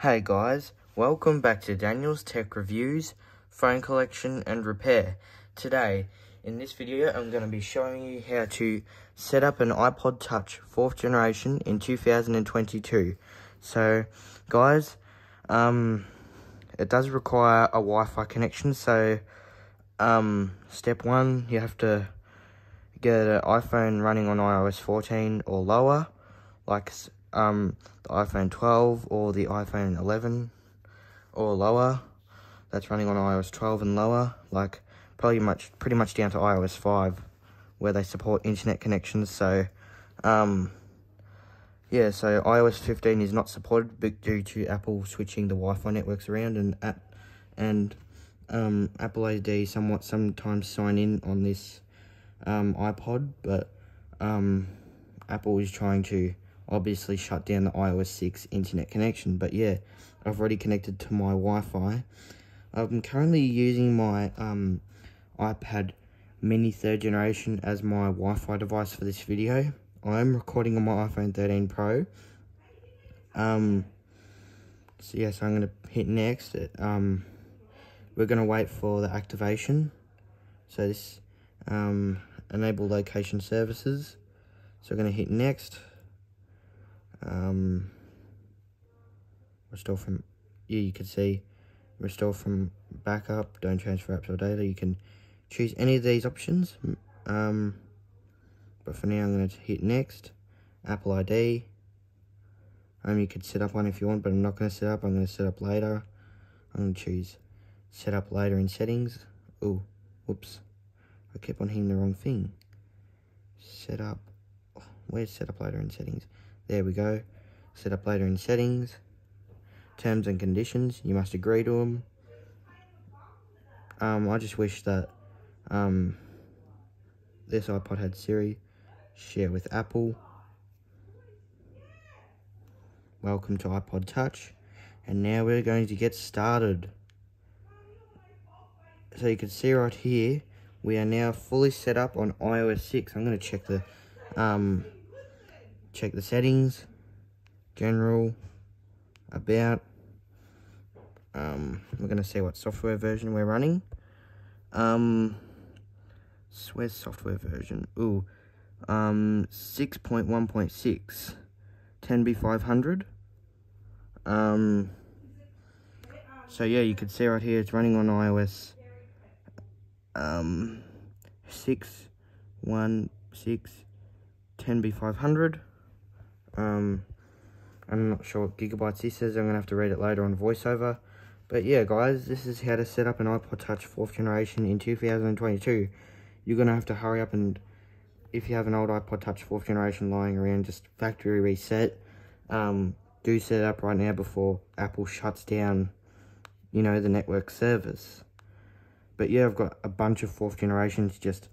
Hey guys, welcome back to Daniel's Tech Reviews, Phone Collection and Repair. Today, in this video, I'm going to be showing you how to set up an iPod Touch 4th generation in 2022. So, guys, um, it does require a Wi-Fi connection, so, um, step one, you have to get an iPhone running on iOS 14 or lower, like um, the iPhone 12 or the iPhone 11 or lower. That's running on iOS 12 and lower, like probably much, pretty much down to iOS 5, where they support internet connections. So, um, yeah, so iOS 15 is not supported due to Apple switching the Wi-Fi networks around, and app and um, Apple ID somewhat sometimes sign in on this um, iPod, but um, Apple is trying to obviously shut down the iOS 6 internet connection. But yeah, I've already connected to my Wi-Fi. I'm currently using my um, iPad mini third generation as my Wi-Fi device for this video. I am recording on my iPhone 13 Pro. Um, so yes, I'm going to hit next. Um, we're going to wait for the activation. So this, um, enable location services. So we're going to hit next um, restore from, yeah, you can see restore from backup, don't transfer apps or data. You can choose any of these options. Um, but for now, I'm going to hit next, Apple ID. Um, you could set up one if you want, but I'm not going to set up. I'm going to set up later. I'm going to choose set up later in settings. Oh, whoops. I kept on hitting the wrong thing. Set up. Oh, where's set up later in settings? There we go. Set up later in settings. Terms and conditions. You must agree to them. Um, I just wish that um, this iPod had Siri. Share with Apple. Welcome to iPod Touch. And now we're going to get started. So you can see right here, we are now fully set up on iOS 6. I'm going to check the um, check the settings, general, about. Um, we're going to see what software version we're running. Um, where's software version? Ooh, um, 6.1.6, 10B500. Um, so yeah, you can see right here, it's running on iOS, um, 6, 1, 6, 10B500. Um, I'm not sure what gigabytes this is. I'm going to have to read it later on VoiceOver. But yeah, guys, this is how to set up an iPod Touch 4th generation in 2022. You're going to have to hurry up and, if you have an old iPod Touch 4th generation lying around, just factory reset. Um, do set it up right now before Apple shuts down, you know, the network service. But yeah, I've got a bunch of 4th generations just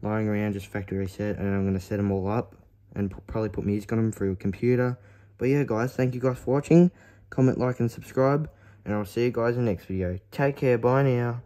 lying around, just factory reset, and I'm going to set them all up and probably put music on them through a computer. But yeah, guys, thank you guys for watching. Comment, like, and subscribe. And I'll see you guys in the next video. Take care. Bye now.